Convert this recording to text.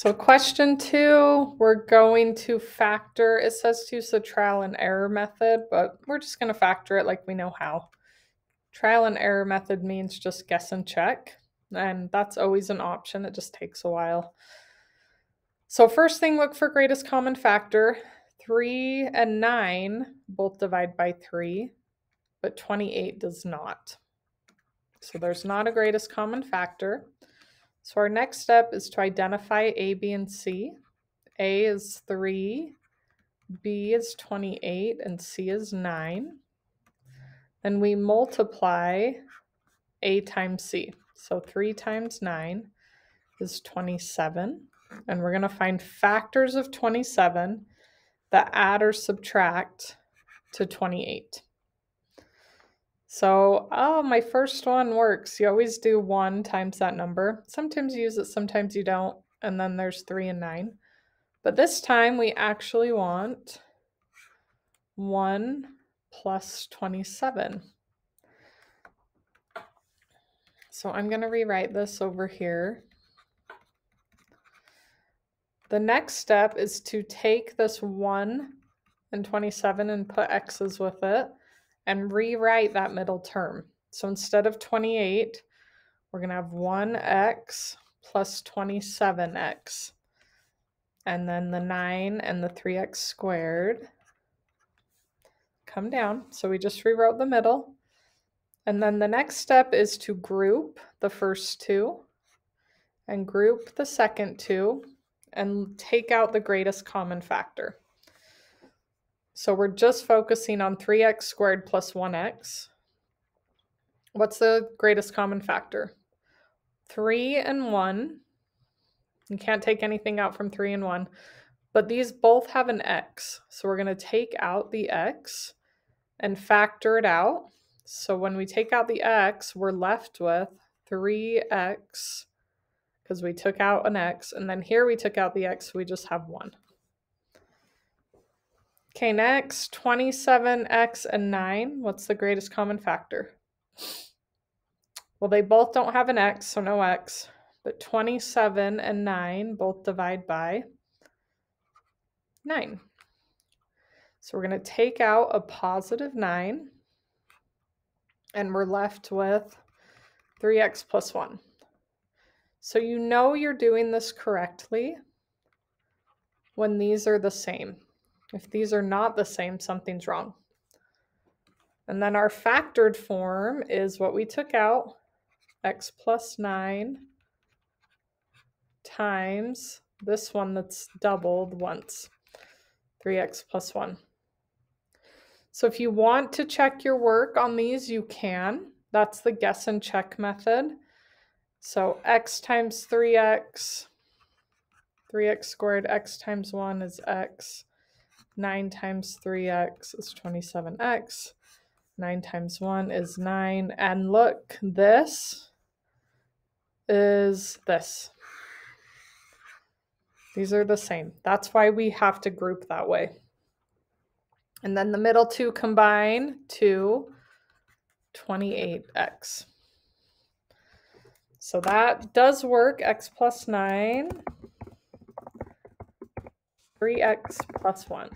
So question two, we're going to factor, it says to use the trial and error method, but we're just going to factor it like we know how. Trial and error method means just guess and check, and that's always an option. It just takes a while. So first thing, look for greatest common factor. 3 and 9 both divide by 3, but 28 does not. So there's not a greatest common factor. So our next step is to identify A, B, and C. A is 3, B is 28, and C is 9. Then we multiply A times C. So 3 times 9 is 27. And we're going to find factors of 27 that add or subtract to 28. So, oh, my first one works. You always do 1 times that number. Sometimes you use it, sometimes you don't. And then there's 3 and 9. But this time we actually want 1 plus 27. So I'm going to rewrite this over here. The next step is to take this 1 and 27 and put x's with it and rewrite that middle term. So instead of 28, we're going to have 1x plus 27x. And then the 9 and the 3x squared come down. So we just rewrote the middle. And then the next step is to group the first two and group the second two and take out the greatest common factor. So we're just focusing on 3x squared plus 1x. What's the greatest common factor? 3 and 1. You can't take anything out from 3 and 1. But these both have an x. So we're going to take out the x and factor it out. So when we take out the x, we're left with 3x because we took out an x. And then here we took out the x, so we just have 1. Okay, next 27x and 9. What's the greatest common factor? Well, they both don't have an x, so no x. But 27 and 9 both divide by 9. So we're going to take out a positive 9. And we're left with 3x plus 1. So you know you're doing this correctly when these are the same. If these are not the same, something's wrong. And then our factored form is what we took out, x plus 9 times this one that's doubled once, 3x plus 1. So if you want to check your work on these, you can. That's the guess and check method. So x times 3x, 3x squared, x times 1 is x. 9 times 3x is 27x. 9 times 1 is 9. And look, this is this. These are the same. That's why we have to group that way. And then the middle two combine to 28x. So that does work, x plus 9, 3x plus 1.